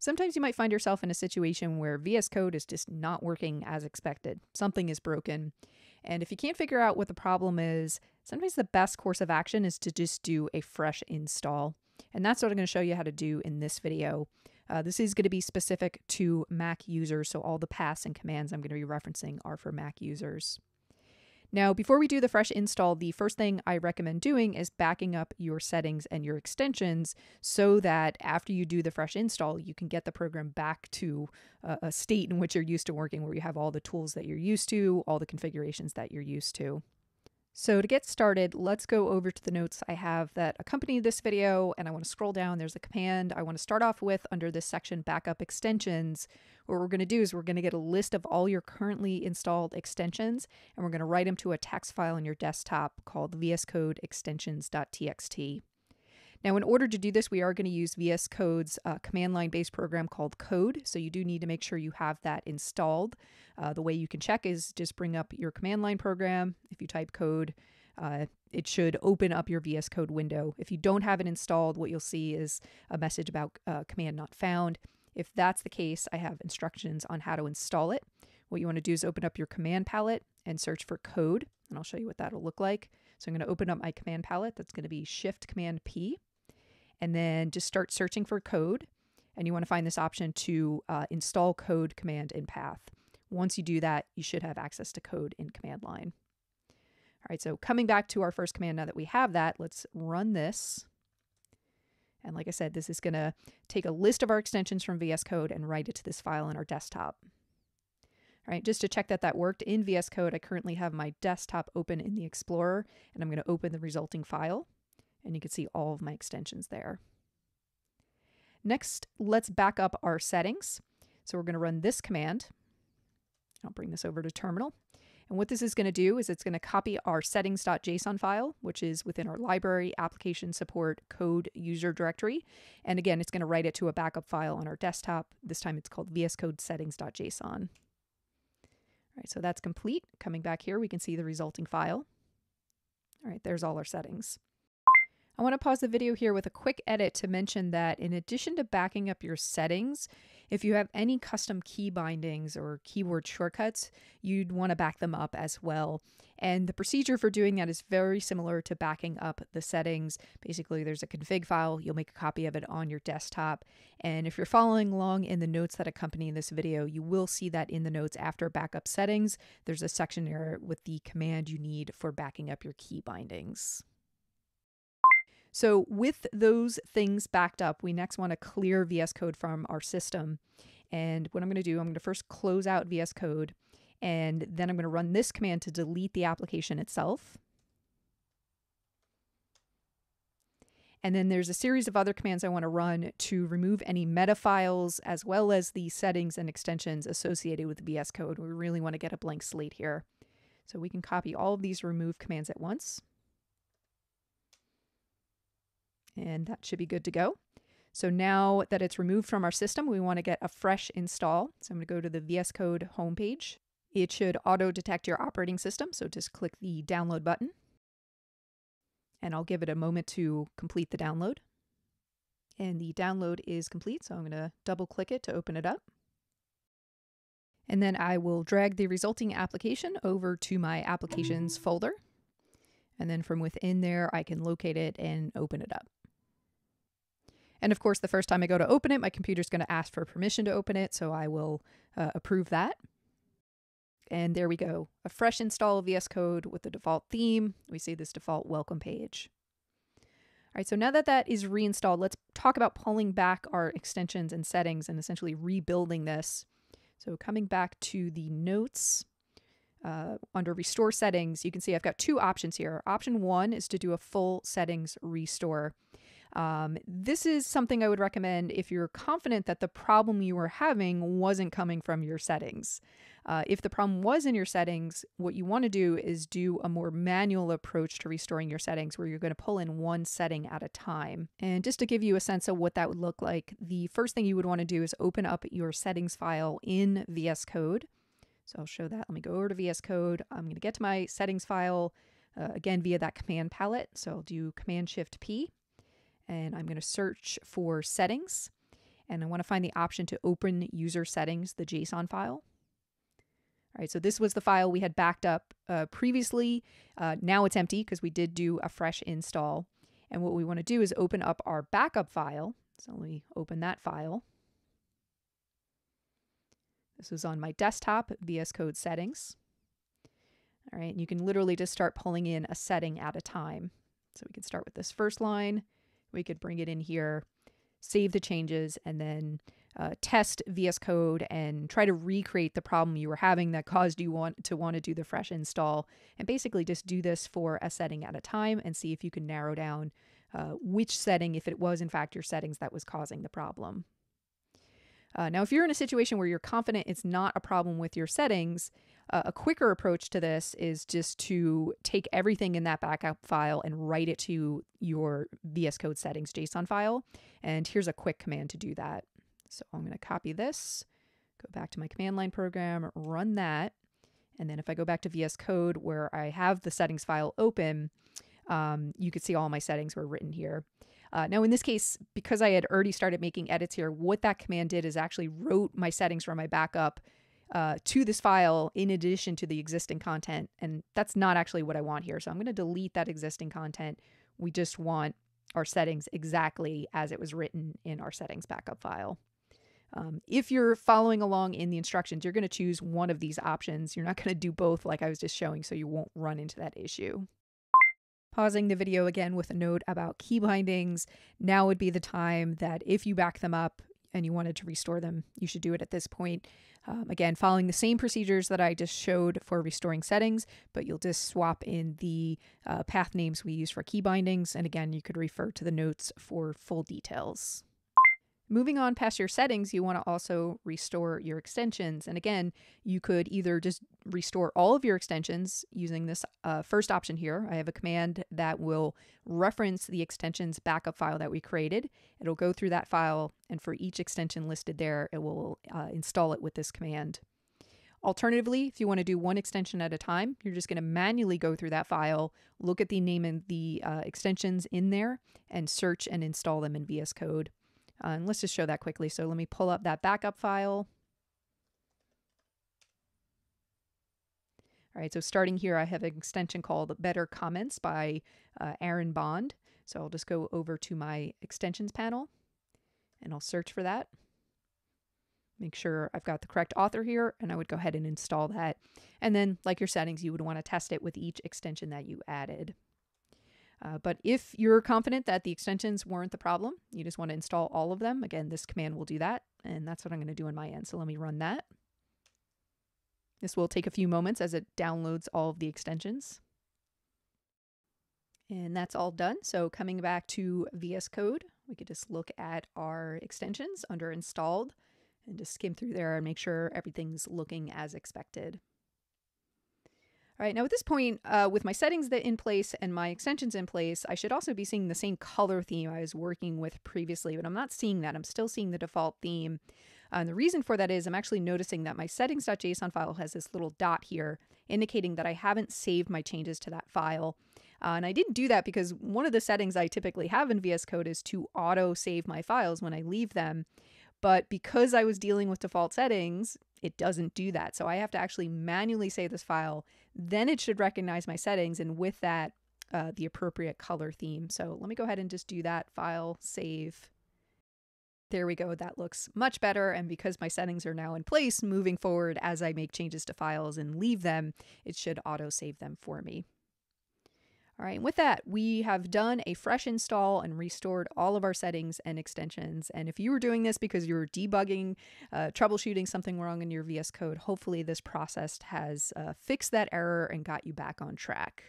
Sometimes you might find yourself in a situation where VS Code is just not working as expected. Something is broken. And if you can't figure out what the problem is, sometimes the best course of action is to just do a fresh install. And that's what I'm going to show you how to do in this video. Uh, this is going to be specific to Mac users, so all the paths and commands I'm going to be referencing are for Mac users. Now, before we do the fresh install, the first thing I recommend doing is backing up your settings and your extensions so that after you do the fresh install, you can get the program back to a, state in which you're used to working, where you have all the tools that you're used to, all the configurations that you're used to. So to get started, let's go over to the notes I have that accompany this video and I want to scroll down. There's a command I want to start off with under this section backup extensions. What we're going to do is we're going to get a list of all your currently installed extensions and we're going to write them to a text file on your desktop called vscodeextensions.txt. Now, in order to do this, we are going to use VS Code's uh, command line based program called Code. So you do need to make sure you have that installed. Uh, the way you can check is just bring up your command line program. If you type code, uh, it should open up your VS Code window. If you don't have it installed, what you'll see is a message about uh, command not found. If that's the case, I have instructions on how to install it. What you want to do is open up your command palette and search for code, and I'll show you what that'll look like. So I'm going to open up my command palette. That's going to be Shift Command P and then just start searching for code. And you want to find this option to uh, install code command in path. Once you do that, you should have access to code in command line. All right, so coming back to our first command, now that we have that, let's run this. And like I said, this is going to take a list of our extensions from VS Code and write it to this file on our desktop. All right, just to check that that worked in VS Code, I currently have my desktop open in the Explorer, and I'm going to open the resulting file and you can see all of my extensions there. Next, let's back up our settings. So we're going to run this command. I'll bring this over to terminal. And what this is going to do is it's going to copy our settings.json file, which is within our library application support code user directory. And again, it's going to write it to a backup file on our desktop. This time it's called VS Code settings.json. All right, so that's complete. Coming back here, we can see the resulting file. All right, there's all our settings. I want to pause the video here with a quick edit to mention that in addition to backing up your settings, if you have any custom key bindings or keyboard shortcuts, you'd want to back them up as well. And the procedure for doing that is very similar to backing up the settings. Basically, there's a config file, you'll make a copy of it on your desktop. And if you're following along in the notes that accompany this video, you will see that in the notes after backup settings, there's a section there with the command you need for backing up your key bindings. So with those things backed up, we next want to clear VS Code from our system. And what I'm going to do, I'm going to first close out VS Code, and then I'm going to run this command to delete the application itself. And then there's a series of other commands I want to run to remove any meta files as well as the settings and extensions associated with VS Code. We really want to get a blank slate here. So we can copy all of these remove commands at once. And that should be good to go. So now that it's removed from our system, we want to get a fresh install. So I'm going to go to the VS Code homepage. It should auto detect your operating system. So just click the download button and I'll give it a moment to complete the download. And the download is complete. So I'm going to double click it to open it up. And then I will drag the resulting application over to my applications folder. And then from within there, I can locate it and open it up. And of course, the first time I go to open it, my computer's going to ask for permission to open it, so I will uh, approve that. And there we go, a fresh install of VS Code with the default theme. We see this default welcome page. All right, so now that that is reinstalled, let's talk about pulling back our extensions and settings and essentially rebuilding this. So coming back to the notes, uh, under restore settings, you can see I've got two options here. Option one is to do a full settings restore. Um, this is something I would recommend if you're confident that the problem you were having wasn't coming from your settings. Uh, if the problem was in your settings, what you want to do is do a more manual approach to restoring your settings where you're going to pull in one setting at a time. And just to give you a sense of what that would look like, the first thing you would want to do is open up your settings file in VS Code. So I'll show that. Let me go over to VS Code. I'm going to get to my settings file uh, again via that command palette. So I'll do Command Shift P and I'm going to search for settings. and I want to find the option to open user settings, the JSON file. All right, so this was the file we had backed up uh, previously. Uh, now it's empty because we did do a fresh install. And what we want to do is open up our backup file. So let me open that file. This was on my desktop, VS Code settings. All right, and you can literally just start pulling in a setting at a time. So we can start with this first line. We could bring it in here, save the changes, and then uh, test VS Code and try to recreate the problem you were having that caused you want to want to do the fresh install. And basically just do this for a setting at a time and see if you can narrow down uh, which setting, if it was in fact your settings that was causing the problem. Uh, now, if you're in a situation where you're confident it's not a problem with your settings, uh, a quicker approach to this is just to take everything in that backup file and write it to your VS Code settings JSON file. And here's a quick command to do that. So I'm going to copy this, go back to my command line program, run that. And then if I go back to VS Code where I have the settings file open, um, you could see all my settings were written here. Uh, now, in this case, because I had already started making edits here, what that command did is actually wrote my settings from my backup uh, to this file in addition to the existing content. And that's not actually what I want here. So I'm going to delete that existing content. We just want our settings exactly as it was written in our settings backup file. Um, if you're following along in the instructions, you're going to choose one of these options. You're not going to do both like I was just showing so you won't run into that issue. Pausing the video again with a note about key bindings. Now would be the time that if you back them up and you wanted to restore them, you should do it at this point. Um, again, following the same procedures that I just showed for restoring settings, but you'll just swap in the uh, path names we use for key bindings. And again, you could refer to the notes for full details. Moving on past your settings, you want to also restore your extensions. And again, you could either just restore all of your extensions using this uh, first option here. I have a command that will reference the extensions backup file that we created. It'll go through that file, and for each extension listed there, it will uh, install it with this command. Alternatively, if you want to do one extension at a time, you're just going to manually go through that file, look at the name and the uh, extensions in there, and search and install them in VS Code. Uh, and let's just show that quickly. So let me pull up that backup file. All right, so starting here, I have an extension called Better Comments by uh, Aaron Bond. So I'll just go over to my extensions panel and I'll search for that. Make sure I've got the correct author here and I would go ahead and install that. And then like your settings, you would want to test it with each extension that you added. Uh, but if you're confident that the extensions weren't the problem, you just want to install all of them. Again, this command will do that. And that's what I'm going to do on my end. So let me run that. This will take a few moments as it downloads all of the extensions. And that's all done. So coming back to VS Code, we could just look at our extensions under installed and just skim through there and make sure everything's looking as expected. All right, now at this point, uh, with my settings that in place and my extensions in place, I should also be seeing the same color theme I was working with previously, but I'm not seeing that. I'm still seeing the default theme. Uh, and the reason for that is I'm actually noticing that my settings.json file has this little dot here indicating that I haven't saved my changes to that file. Uh, and I didn't do that because one of the settings I typically have in VS Code is to auto save my files when I leave them. But because I was dealing with default settings, it doesn't do that. So I have to actually manually save this file. Then it should recognize my settings and with that, uh, the appropriate color theme. So let me go ahead and just do that file, save. There we go. That looks much better. And because my settings are now in place, moving forward as I make changes to files and leave them, it should auto save them for me. All right, and with that, we have done a fresh install and restored all of our settings and extensions. And if you were doing this because you were debugging, uh, troubleshooting something wrong in your VS Code, hopefully this process has uh, fixed that error and got you back on track.